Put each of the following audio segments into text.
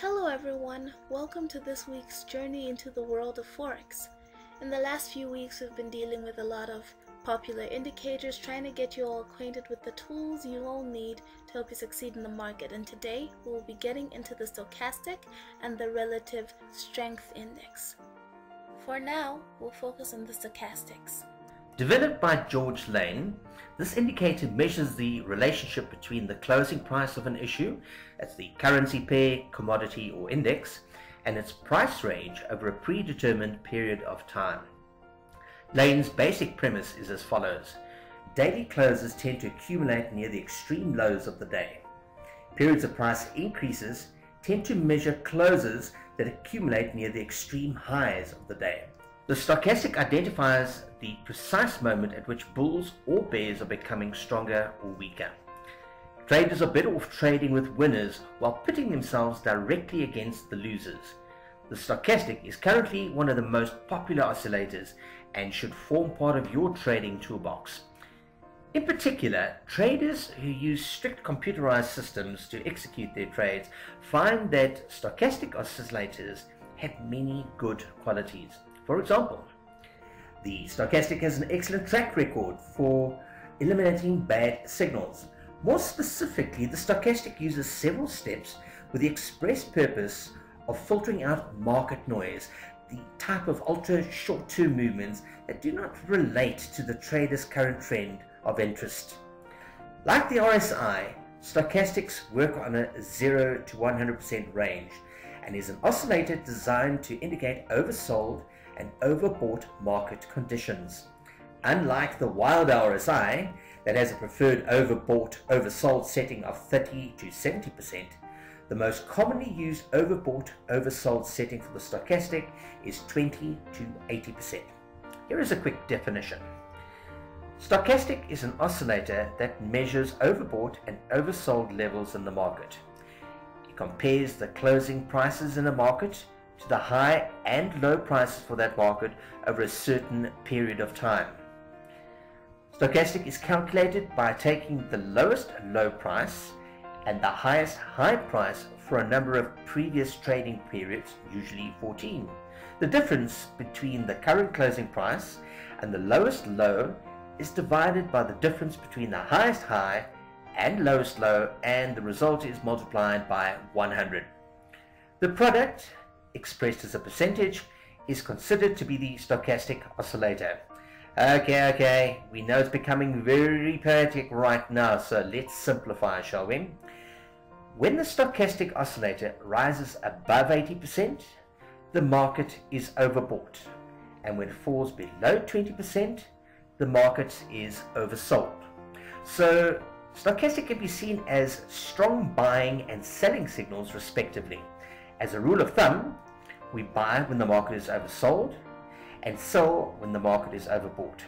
Hello everyone, welcome to this week's journey into the world of Forex. In the last few weeks we've been dealing with a lot of popular indicators trying to get you all acquainted with the tools you all need to help you succeed in the market and today we will be getting into the stochastic and the relative strength index. For now, we'll focus on the stochastics. Developed by George Lane, this indicator measures the relationship between the closing price of an issue, that's the currency pair, commodity or index, and its price range over a predetermined period of time. Lane's basic premise is as follows. Daily closes tend to accumulate near the extreme lows of the day. Periods of price increases tend to measure closes that accumulate near the extreme highs of the day. The stochastic identifies the precise moment at which bulls or bears are becoming stronger or weaker. Traders are better off trading with winners while pitting themselves directly against the losers. The stochastic is currently one of the most popular oscillators and should form part of your trading toolbox. In particular, traders who use strict computerized systems to execute their trades find that stochastic oscillators have many good qualities. For example, the stochastic has an excellent track record for eliminating bad signals. More specifically, the stochastic uses several steps with the express purpose of filtering out market noise, the type of ultra short-term movements that do not relate to the trader's current trend of interest. Like the RSI, stochastics work on a 0 to 100% range and is an oscillator designed to indicate oversold and overbought market conditions. Unlike the wild RSI that has a preferred overbought oversold setting of 30 to 70%, the most commonly used overbought oversold setting for the stochastic is 20 to 80%. Here is a quick definition. Stochastic is an oscillator that measures overbought and oversold levels in the market. It compares the closing prices in a market to the high and low prices for that market over a certain period of time. Stochastic is calculated by taking the lowest low price and the highest high price for a number of previous trading periods, usually 14. The difference between the current closing price and the lowest low is divided by the difference between the highest high and lowest low and the result is multiplied by 100. The product expressed as a percentage is considered to be the stochastic oscillator. Okay, okay, we know it's becoming very poetic right now, so let's simplify, shall we? When the stochastic oscillator rises above 80%, the market is overbought. And when it falls below 20%, the market is oversold. So stochastic can be seen as strong buying and selling signals respectively. As a rule of thumb, we buy when the market is oversold and sell when the market is overbought.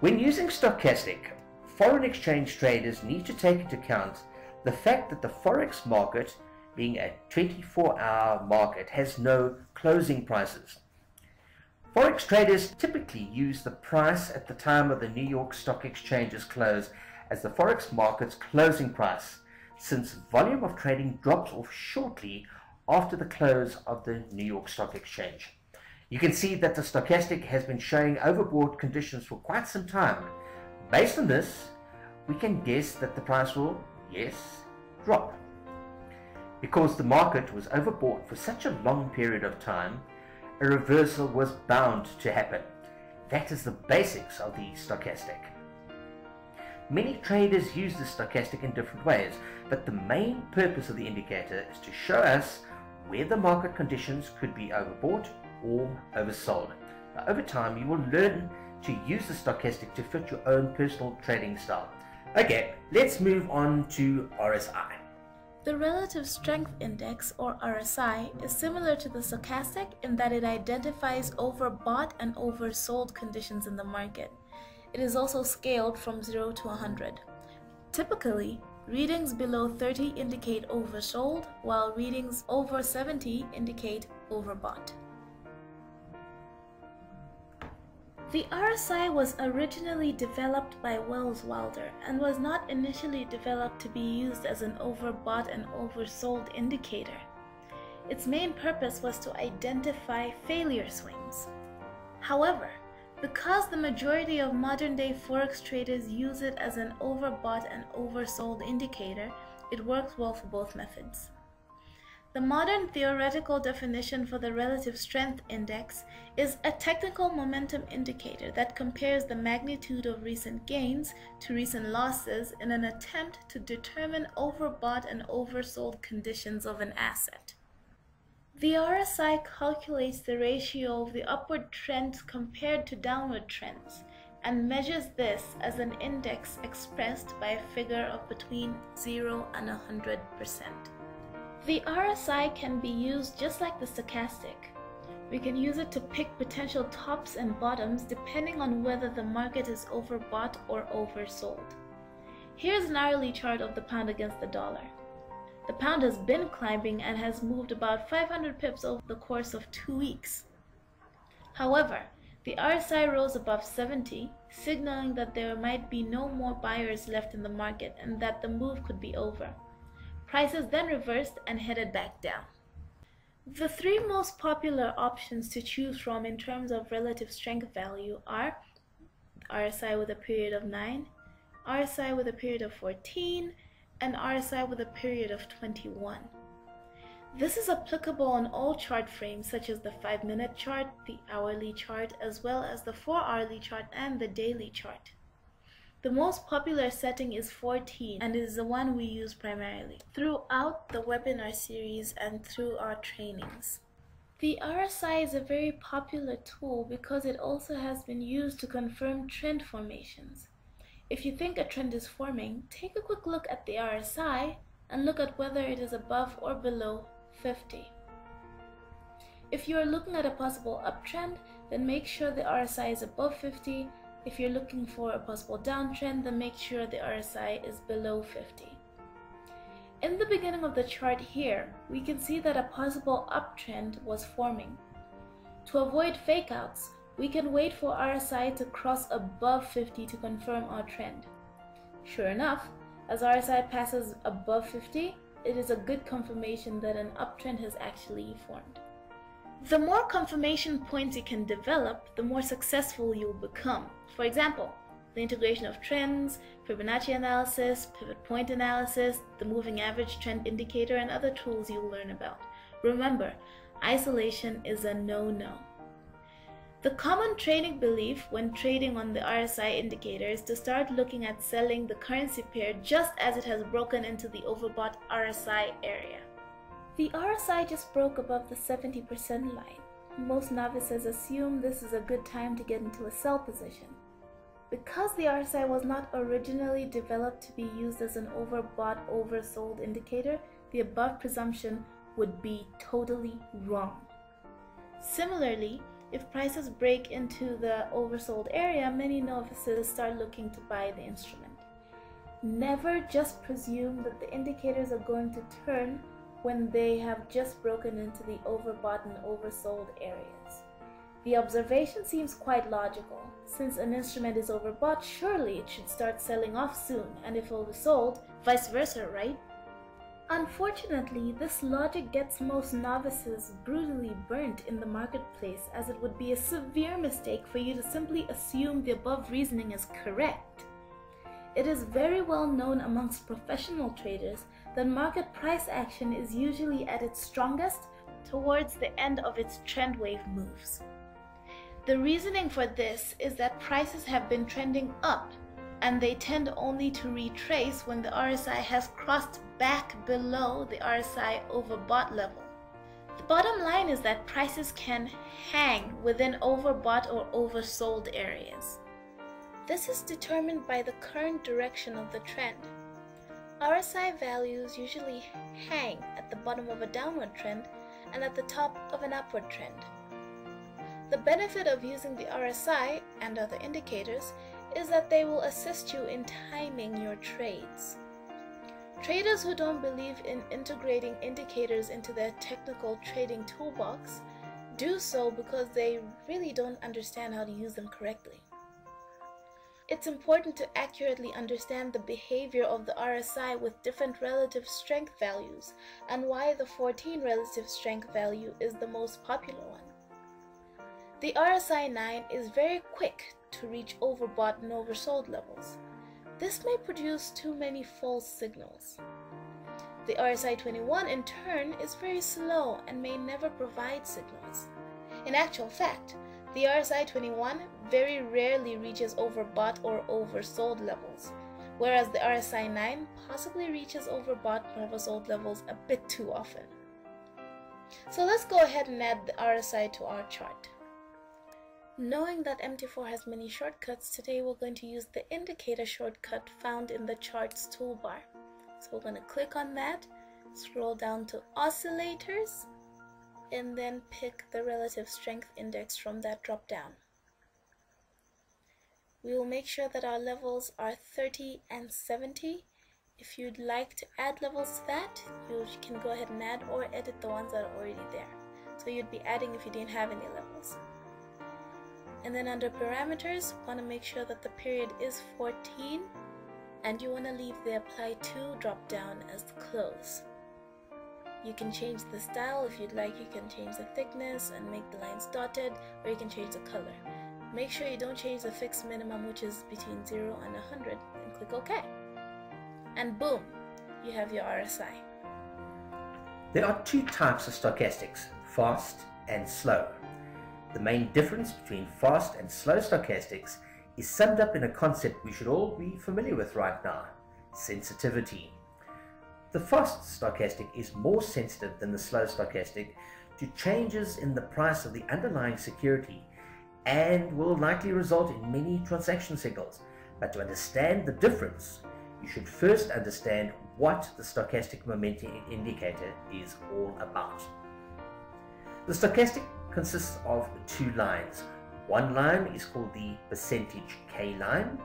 When using stochastic, foreign exchange traders need to take into account the fact that the forex market, being a 24-hour market, has no closing prices. Forex traders typically use the price at the time of the New York Stock Exchange's close as the forex market's closing price, since volume of trading drops off shortly after the close of the New York Stock Exchange. You can see that the stochastic has been showing overbought conditions for quite some time. Based on this, we can guess that the price will, yes, drop. Because the market was overbought for such a long period of time, a reversal was bound to happen. That is the basics of the stochastic. Many traders use the stochastic in different ways, but the main purpose of the indicator is to show us where the market conditions could be overbought or oversold. Now, over time, you will learn to use the stochastic to fit your own personal trading style. Okay, let's move on to RSI. The Relative Strength Index, or RSI, is similar to the stochastic in that it identifies overbought and oversold conditions in the market. It is also scaled from 0 to 100. Typically, Readings below 30 indicate oversold, while readings over 70 indicate overbought. The RSI was originally developed by Welles Wilder and was not initially developed to be used as an overbought and oversold indicator. its main purpose was to identify failure swings. However, because the majority of modern day Forex traders use it as an overbought and oversold indicator, it works well for both methods. The modern theoretical definition for the relative strength index is a technical momentum indicator that compares the magnitude of recent gains to recent losses in an attempt to determine overbought and oversold conditions of an asset. The RSI calculates the ratio of the upward trends compared to downward trends and measures this as an index expressed by a figure of between 0 and 100%. The RSI can be used just like the stochastic. We can use it to pick potential tops and bottoms depending on whether the market is overbought or oversold. Here's an hourly chart of the pound against the dollar. The pound has been climbing and has moved about 500 pips over the course of two weeks. However, the RSI rose above 70, signaling that there might be no more buyers left in the market and that the move could be over. Prices then reversed and headed back down. The three most popular options to choose from in terms of relative strength value are RSI with a period of 9, RSI with a period of 14, and RSI with a period of 21. This is applicable on all chart frames such as the 5 minute chart, the hourly chart, as well as the 4 hourly chart and the daily chart. The most popular setting is 14 and is the one we use primarily throughout the webinar series and through our trainings. The RSI is a very popular tool because it also has been used to confirm trend formations. If you think a trend is forming, take a quick look at the RSI and look at whether it is above or below 50. If you are looking at a possible uptrend, then make sure the RSI is above 50. If you're looking for a possible downtrend, then make sure the RSI is below 50. In the beginning of the chart here, we can see that a possible uptrend was forming. To avoid fakeouts, we can wait for RSI to cross above 50 to confirm our trend. Sure enough, as RSI passes above 50, it is a good confirmation that an uptrend has actually formed. The more confirmation points you can develop, the more successful you'll become. For example, the integration of trends, Fibonacci analysis, pivot point analysis, the moving average trend indicator, and other tools you'll learn about. Remember, isolation is a no-no. The common trading belief when trading on the RSI indicator is to start looking at selling the currency pair just as it has broken into the overbought RSI area. The RSI just broke above the 70% line. Most novices assume this is a good time to get into a sell position. Because the RSI was not originally developed to be used as an overbought, oversold indicator, the above presumption would be totally wrong. Similarly, if prices break into the oversold area, many novices start looking to buy the instrument. Never just presume that the indicators are going to turn when they have just broken into the overbought and oversold areas. The observation seems quite logical. Since an instrument is overbought, surely it should start selling off soon, and if oversold, vice versa, right? Unfortunately, this logic gets most novices brutally burnt in the marketplace as it would be a severe mistake for you to simply assume the above reasoning is correct. It is very well known amongst professional traders that market price action is usually at its strongest towards the end of its trend wave moves. The reasoning for this is that prices have been trending up and they tend only to retrace when the RSI has crossed back below the RSI overbought level. The bottom line is that prices can hang within overbought or oversold areas. This is determined by the current direction of the trend. RSI values usually hang at the bottom of a downward trend and at the top of an upward trend. The benefit of using the RSI and other indicators is that they will assist you in timing your trades. Traders who don't believe in integrating indicators into their technical trading toolbox do so because they really don't understand how to use them correctly. it's important to accurately understand the behavior of the RSI with different relative strength values and why the 14 relative strength value is the most popular one. The RSI 9 is very quick to reach overbought and oversold levels. This may produce too many false signals. The RSI 21 in turn is very slow and may never provide signals. In actual fact, the RSI 21 very rarely reaches overbought or oversold levels, whereas the RSI 9 possibly reaches overbought and oversold levels a bit too often. So let's go ahead and add the RSI to our chart. Knowing that MT4 has many shortcuts, today we're going to use the indicator shortcut found in the charts toolbar. So we're going to click on that, scroll down to oscillators, and then pick the relative strength index from that drop down. We will make sure that our levels are 30 and 70. If you'd like to add levels to that, you can go ahead and add or edit the ones that are already there. So you'd be adding if you didn't have any levels. And then under parameters, want to make sure that the period is 14 and you want to leave the apply to drop down as close. You can change the style if you'd like, you can change the thickness and make the lines dotted, or you can change the color. Make sure you don't change the fixed minimum which is between 0 and 100 and click OK. And boom, you have your RSI. There are two types of stochastics, fast and slow. The main difference between fast and slow stochastics is summed up in a concept we should all be familiar with right now, sensitivity. The fast stochastic is more sensitive than the slow stochastic to changes in the price of the underlying security and will likely result in many transaction signals. But to understand the difference, you should first understand what the stochastic momentum indicator is all about. The stochastic consists of two lines. One line is called the percentage K line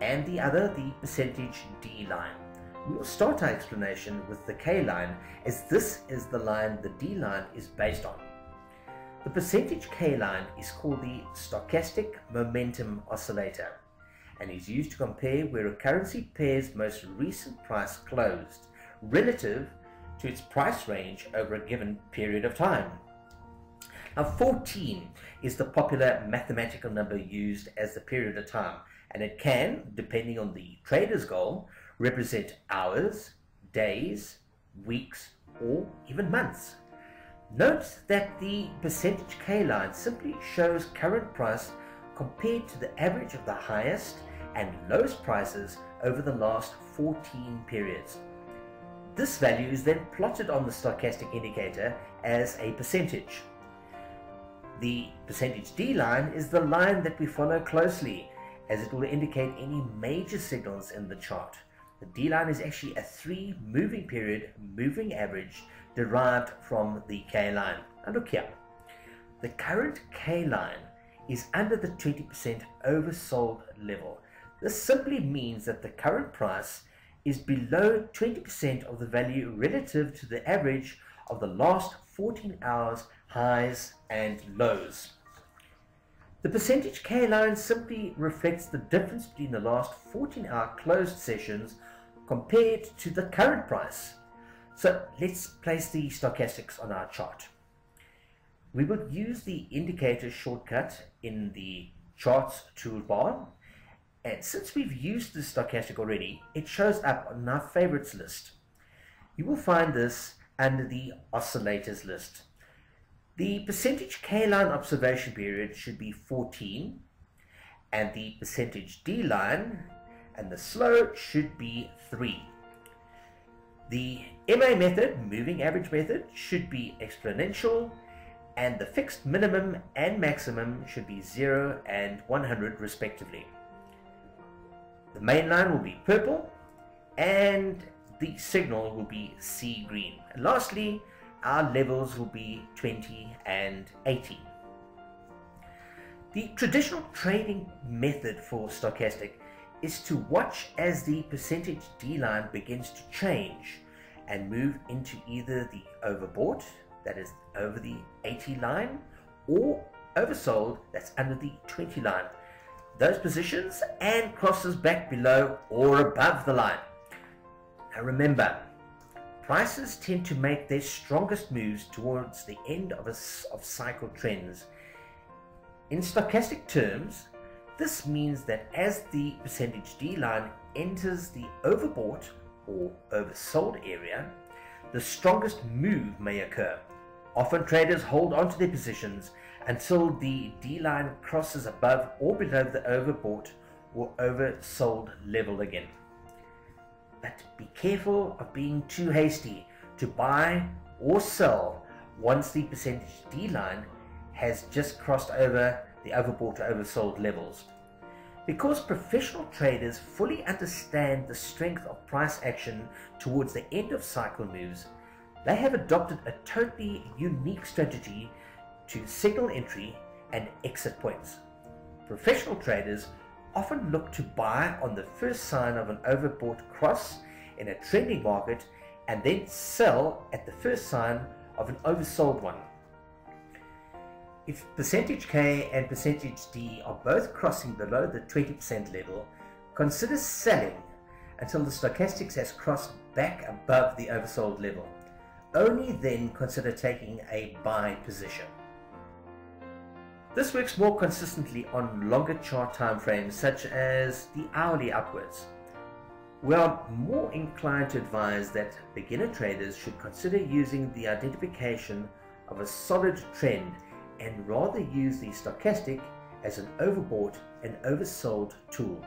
and the other the percentage D line. We will start our explanation with the K line as this is the line the D line is based on. The percentage K line is called the stochastic momentum oscillator and is used to compare where a currency pair's most recent price closed relative to its price range over a given period of time. Now 14 is the popular mathematical number used as the period of time and it can, depending on the trader's goal, represent hours, days, weeks, or even months. Note that the percentage K line simply shows current price compared to the average of the highest and lowest prices over the last 14 periods. This value is then plotted on the stochastic indicator as a percentage. The percentage D line is the line that we follow closely as it will indicate any major signals in the chart. The D line is actually a three moving period moving average derived from the K line. And look here, the current K line is under the 20% oversold level. This simply means that the current price is below 20% of the value relative to the average of the last 14 hours highs and lows. The percentage K line simply reflects the difference between the last 14 hour closed sessions compared to the current price. So let's place the stochastics on our chart. We will use the indicator shortcut in the charts toolbar. And since we've used the stochastic already, it shows up on our favorites list. You will find this under the oscillators list. The percentage K-line observation period should be 14 and the percentage D-line and the slow should be 3. The MA method, moving average method, should be exponential and the fixed minimum and maximum should be 0 and 100 respectively. The main line will be purple and the signal will be sea green. And lastly, our levels will be 20 and 80. The traditional trading method for stochastic is to watch as the percentage D line begins to change and move into either the overbought, that is over the 80 line, or oversold, that's under the 20 line. those positions and crosses back below or above the line. Now remember, prices tend to make their strongest moves towards the end of, a, of cycle trends. In stochastic terms, this means that as the percentage D line enters the overbought or oversold area, the strongest move may occur. Often traders hold onto their positions until the D line crosses above or below the overbought or oversold level again. But be careful of being too hasty to buy or sell once the percentage D line has just crossed over the overbought or oversold levels. Because professional traders fully understand the strength of price action towards the end of cycle moves, they have adopted a totally unique strategy to signal entry and exit points. Professional traders often look to buy on the first sign of an overbought cross in a trending market and then sell at the first sign of an oversold one. If percentage K and percentage D are both crossing below the 20% level, consider selling until the stochastics has crossed back above the oversold level. Only then consider taking a buy position. This works more consistently on longer chart time frames such as the hourly upwards. We are more inclined to advise that beginner traders should consider using the identification of a solid trend and rather use the stochastic as an overbought and oversold tool.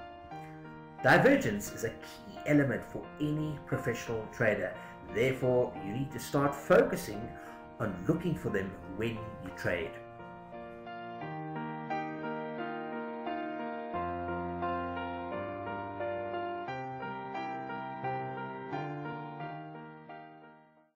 Divergence is a key element for any professional trader. Therefore, you need to start focusing on looking for them when you trade.